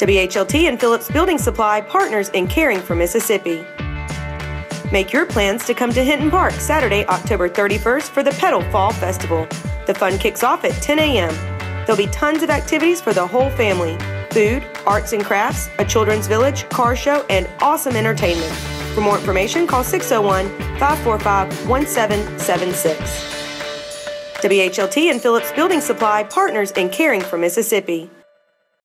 WHLT and Phillips Building Supply partners in caring for Mississippi. Make your plans to come to Hinton Park Saturday, October 31st for the Petal Fall Festival. The fun kicks off at 10 a.m. There'll be tons of activities for the whole family food, arts and crafts, a children's village, car show, and awesome entertainment. For more information, call 601 545 1776. WHLT and Phillips Building Supply partners in caring for Mississippi.